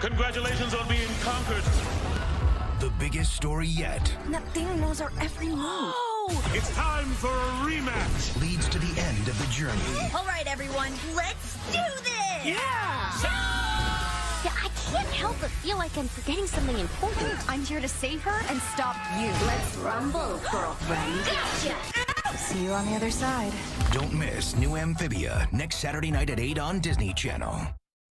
Congratulations on being conquered. The biggest story yet That thing knows our every move. Oh! It's time for a rematch. leads to the end of the journey. All right, everyone, let's do this! Yeah, I can't help but feel like I'm forgetting something important. I'm here to save her and stop you. Let's rumble, girlfriend. Gotcha! See you on the other side. Don't miss new Amphibia next Saturday night at 8 on Disney Channel.